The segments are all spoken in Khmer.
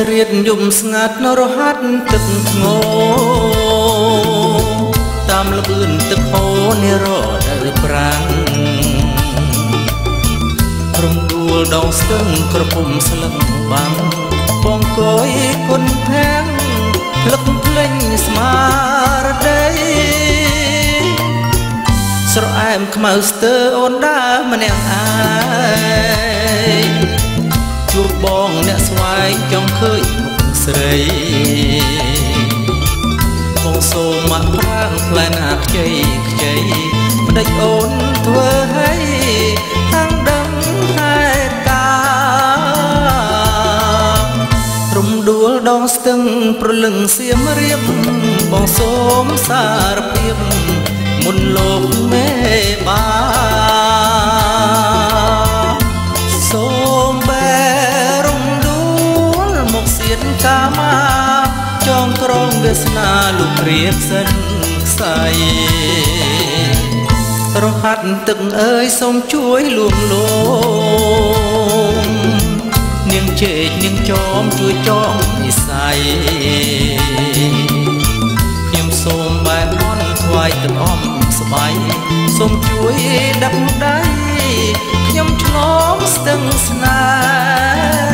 ត្រៀតយំស្ងាត់រហាត់ទឹកធ្ងោតាមលបឿនទឹកហូរនារដូវប្រាំងរំដួលដងស្ទឹងក្រពុំស្លឹកបាំងបងកយគុណភាំងភ្លឹកភ្លេងស្មារតីស្រអែមខ្មៅស្ទើអូនដើរម្នាក់ឯង ស្រីបងសូមមកប្រាំងផ្លែណាខ្ចីខ្ចីមិនដេចអូនធ្វើឲ្យតាំងដឹងហេតុការរំដួលដងស្ទឹងប្រលឹងសៀមរៀបបងសូមសារភាពមុនលោកមេ មកសៀតកាមាចងក្រងវាសនាលោកព្រាបសិនខ្សែរហាត់ទឹកអើយសូមជួយលួងលោមនាងជែកនាងចោមជួយចងនិស័យខ្ញុំសូមបែបអន់ថ្វាយទឹកអំស្បៃសូមជួយដាក់ដៃខ្ញុំឆ្លងស្ទឹងស្នេហ៍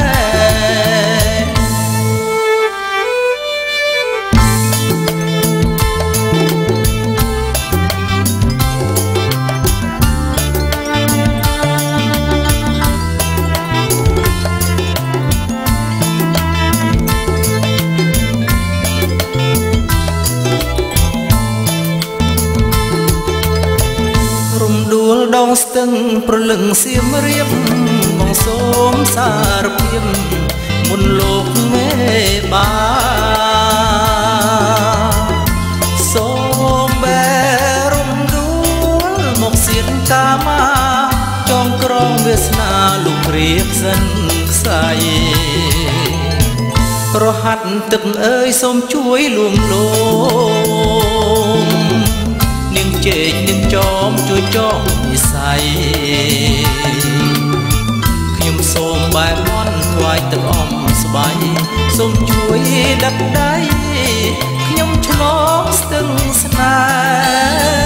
ដួលដងស្ទឹងប្រលឹងសៀមរៀបបងសូមសារភាព មុនលោកមេបាសូមបែរំដួលមកសៀតកាមាចងក្រងវាសនាលោកព្រាបសិនខ្សែរហាត់ទឹកអើយសូមជួយលួងលោមនាងជែកនាងចោមជួយចងនិស័យ ខ្ញុំសូមបែបអន់ថ្វាយទឹកអំស្បៃសូមជួយដាក់ដៃខ្ញុំឆ្លងស្ទឹងស្នេហ៍